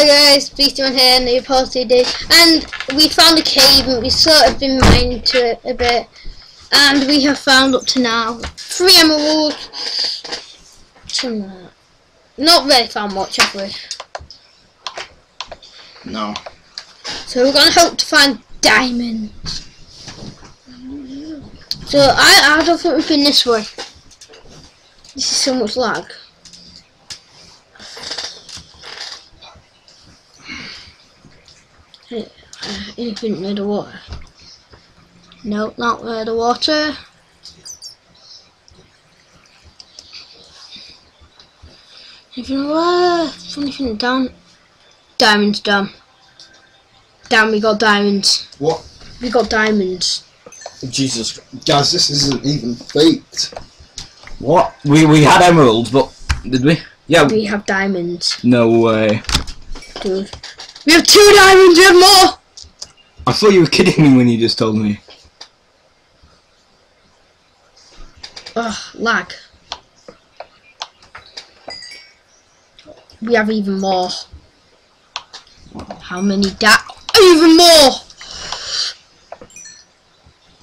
Hi guys, Beasty here, new party day, and we found a cave and we sort of been mining to it a bit, and we have found up to now three emeralds, uh, not really found much have we? No. So we're gonna hope to find diamonds. So I, I don't think we've been this way. This is so much lag. Uh, anything near the water? No, not near the water. Anything left? Anything down? Diamonds down. Down, we got diamonds. What? We got diamonds. Jesus. Guys, this isn't even faked. What? We we had emeralds, but did we? Yeah. We have diamonds, No way. dude. We have two diamonds, we have more! I thought you were kidding me when you just told me. Ugh, lag. We have even more. How many da- Even more!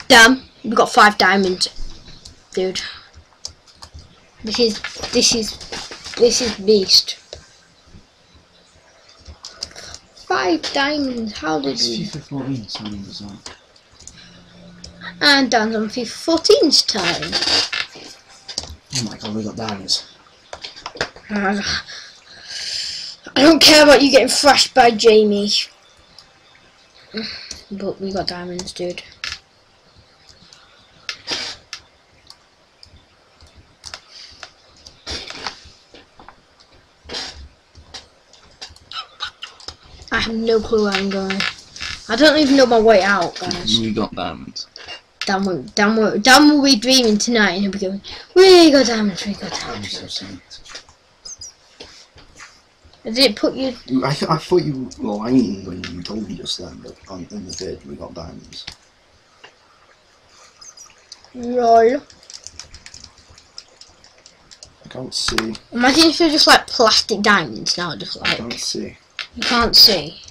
Damn, we got five diamonds. Dude. This is, this is, this is beast. Five diamonds, how did we... FIFA 14 signing design. And down on FIFA 14's time. Oh my god, we got diamonds. Uh, I don't care about you getting thrashed by Jamie. But we got diamonds, dude. I have no clue where I'm going. I don't even know my way out, guys. We got diamonds. Dan will, Dan will, Dan will be dreaming tonight and he'll be going, we got diamonds, we got diamonds. I'm so sad. Did it put you I, th- I thought you were lying when you told me just then, but on, in the did, we got diamonds. roll? I can't see. Imagine if you're just like plastic diamonds now, just like. I can't see. You can't see.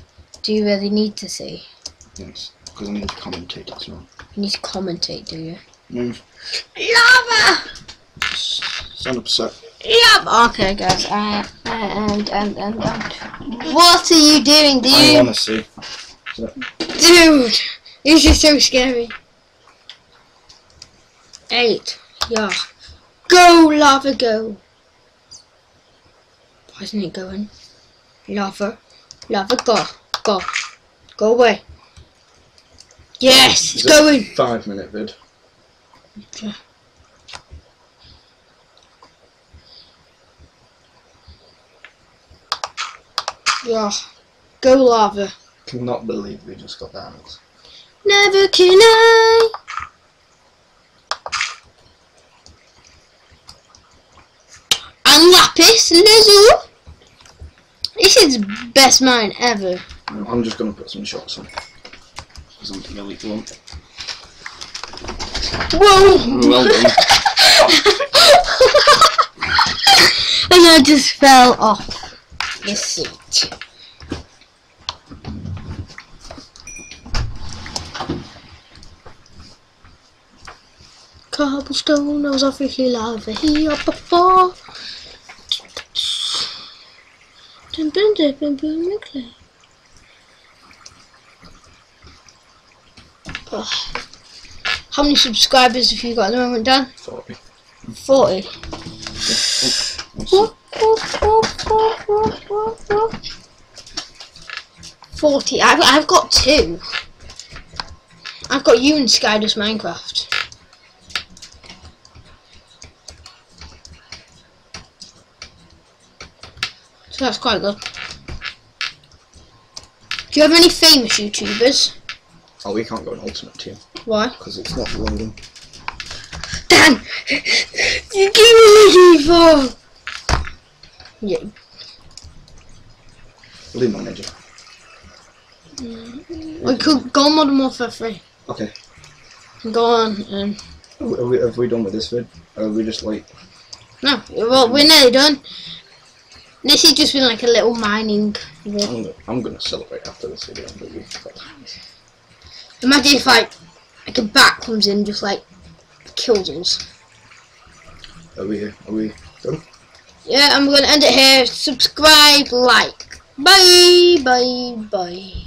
Do you really need to see? Yes. Because I need to commentate as well. You need to commentate, do you? Move. Lava! Stand up a sec. Lava! Okay, guys. Uh, and, and, and, and. What are you doing, I dude? wanna see. Dude! This is so scary. Eight. Yeah. Go, lava, go. Why isn't it going? Lava. Lava, go. Go. Go away. Yes, it's going. Five minute vid. Yeah. Go, lava. Cannot believe we just got diamonds. Never can I. And lapis lazuli. This is best mine ever. I'm just gonna put some shots on. Because I'm really blunt. Whoa! Well done. and I just fell off the seat. Cobblestone, I was obviously lava here before. How many subscribers have you got at the moment, Dan? Sorry. 40. Forty. I've I've got two. I've got you and SkyDoesMinecraft. So that's quite good. Do you have any famous YouTubers? Oh, we can't go in Ultimate Team Why? because it's not loading. Dan! You keep me for! Yeah. Leave my ninja. We could go on Modern Warfare 3. Okay. Go on and Have we, have we done with this vid? Or are we just like No, well, we're nearly done. This has just been like a little mining. I'm gonna, I'm gonna celebrate after this video. But Imagine if like like a bat comes in, just like kills us. are we? Here? Are we done? Yeah, I'm gonna end it here. Subscribe, like. Bye, bye, bye.